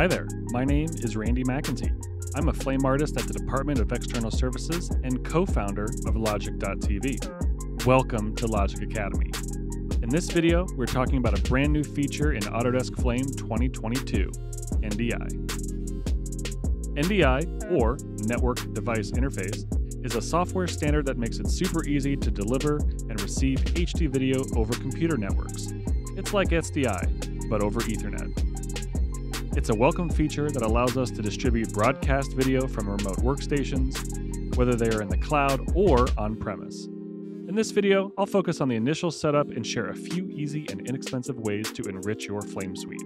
Hi there, my name is Randy McEntee. I'm a flame artist at the Department of External Services and co founder of Logik.tv. Welcome to Logik Academy. In this video, we're talking about a brand new feature in Autodesk Flame 2022 NDI. NDI, or Network Device Interface, is a software standard that makes it super easy to deliver and receive HD video over computer networks. It's like SDI, but over Ethernet. It's a welcome feature that allows us to distribute broadcast video from remote workstations, whether they are in the cloud or on premise. In this video, I'll focus on the initial setup and share a few easy and inexpensive ways to enrich your Flame suite.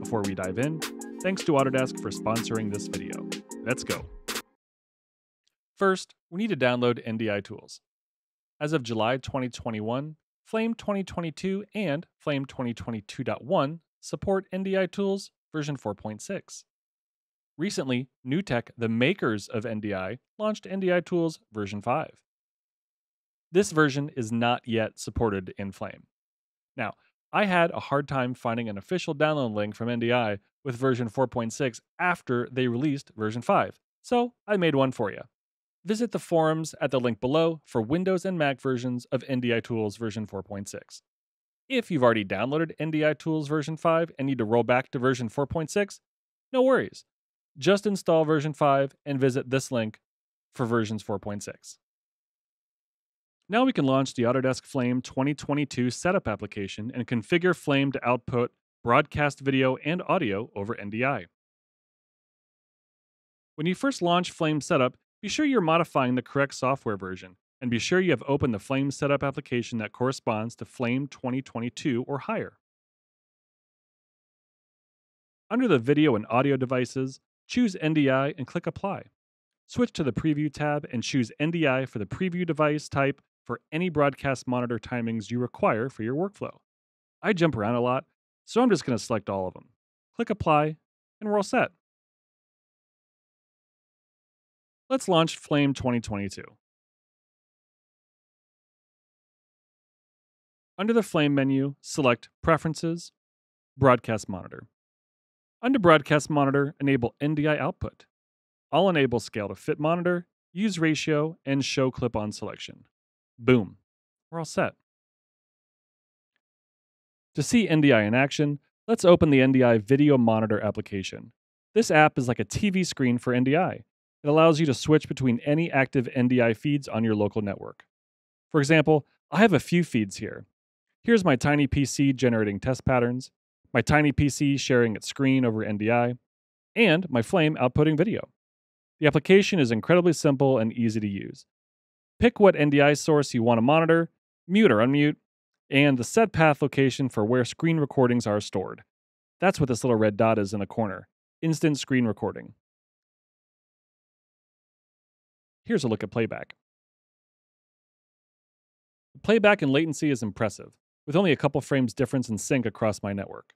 Before we dive in, thanks to Autodesk for sponsoring this video. Let's go. First, we need to download NDI tools. As of July 2021, Flame 2022 and Flame 2022.1 support NDI tools version 4.6. Recently, NewTek, the makers of NDI, launched NDI Tools version 5. This version is not yet supported in Flame. Now, I had a hard time finding an official download link from NDI with version 4.6 after they released version 5, so I made one for you. Visit the forums at the link below for Windows and Mac versions of NDI Tools version 4.6. If you've already downloaded NDI Tools version 5 and need to roll back to version 4.6, no worries. Just install version 5 and visit this link for versions 4.6. Now we can launch the Autodesk Flame 2022 setup application and configure Flame to output broadcast video and audio over NDI. When you first launch Flame Setup, be sure you're modifying the correct software version and be sure you have opened the Flame Setup application that corresponds to Flame 2022 or higher. Under the Video and Audio devices, choose NDI and click Apply. Switch to the Preview tab and choose NDI for the preview device type for any broadcast monitor timings you require for your workflow. I jump around a lot, so I'm just going to select all of them. Click Apply, and we're all set. Let's launch Flame 2022. Under the Flame menu, select Preferences, Broadcast Monitor. Under Broadcast Monitor, enable NDI output. I'll enable Scale to Fit Monitor, Use Ratio, and Show Clip on Selection. Boom. We're all set. To see NDI in action, let's open the NDI Video Monitor application. This app is like a TV screen for NDI. It allows you to switch between any active NDI feeds on your local network. For example, I have a few feeds here. Here's my tiny PC generating test patterns, my tiny PC sharing its screen over NDI, and my Flame outputting video. The application is incredibly simple and easy to use. Pick what NDI source you want to monitor, mute or unmute, and the set path location for where screen recordings are stored. That's what this little red dot is in the corner instant screen recording. Here's a look at playback. Playback and latency is impressive with only a couple frames difference in sync across my network.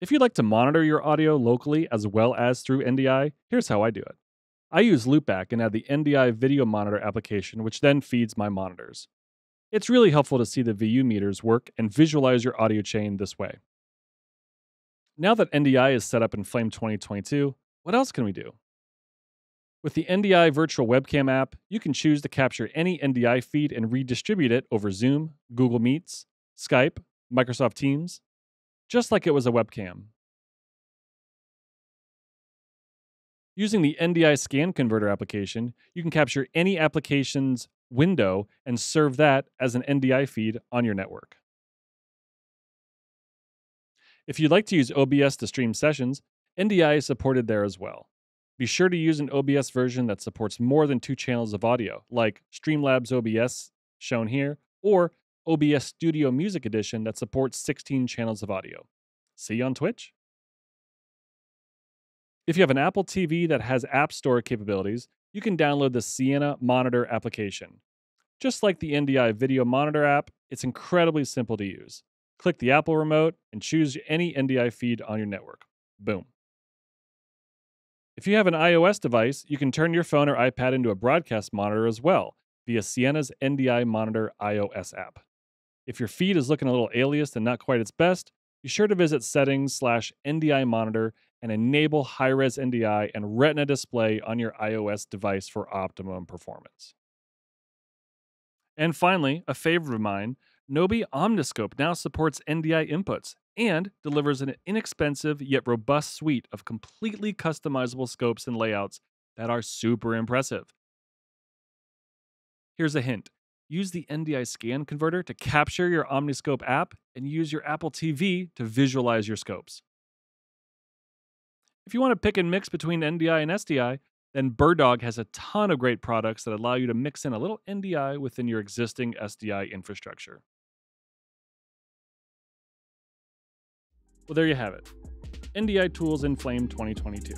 If you'd like to monitor your audio locally as well as through NDI, here's how I do it. I use Loopback and add the NDI Video Monitor application, which then feeds my monitors. It's really helpful to see the VU meters work and visualize your audio chain this way. Now that NDI is set up in Flame 2022, what else can we do? With the NDI Virtual Webcam app, you can choose to capture any NDI feed and redistribute it over Zoom, Google Meets, Skype, Microsoft Teams, just like it was a webcam. Using the NDI Scan Converter application, you can capture any application's window and serve that as an NDI feed on your network. If you'd like to use OBS to stream sessions, NDI is supported there as well. Be sure to use an OBS version that supports more than two channels of audio, like Streamlabs OBS, shown here, or OBS Studio Music Edition that supports 16 channels of audio. See you on Twitch. If you have an Apple TV that has App Store capabilities, you can download the Sienna Monitor application. Just like the NDI Video Monitor app, it's incredibly simple to use. Click the Apple remote and choose any NDI feed on your network. Boom. If you have an iOS device, you can turn your phone or iPad into a broadcast monitor as well via Sienna's NDI Monitor iOS app. If your feed is looking a little aliased and not quite its best, be sure to visit settings slash NDI monitor and enable high-res NDI and Retina display on your iOS device for optimum performance. And finally, a favorite of mine, Nobe Omniscope now supports NDI inputs and delivers an inexpensive yet robust suite of completely customizable scopes and layouts that are super impressive. Here's a hint use the NDI scan converter to capture your Omniscope app and use your Apple TV to visualize your scopes. If you want to pick and mix between NDI and SDI, then BirdDog has a ton of great products that allow you to mix in a little NDI within your existing SDI infrastructure. Well, there you have it NDI Tools in Flame 2022.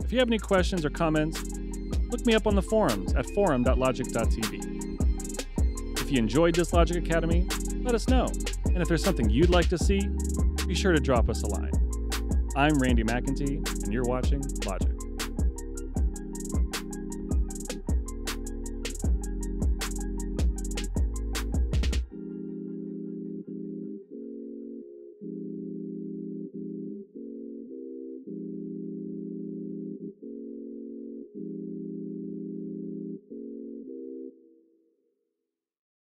If you have any questions or comments, look me up on the forums at forum.logik.tv. If you enjoyed this Logik Academy, let us know. And if there's something you'd like to see, be sure to drop us a line. I'm Randy McEntee, and you're watching Logik.